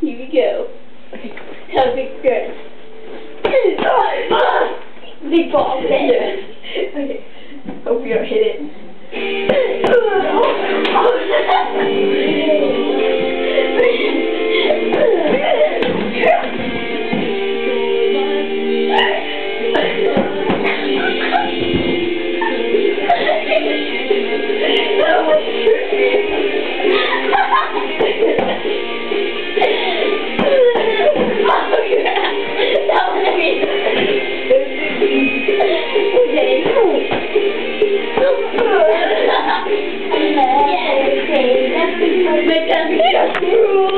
Here we go. Have a big stretch. big ball. Okay. Hope you don't hit it. Make us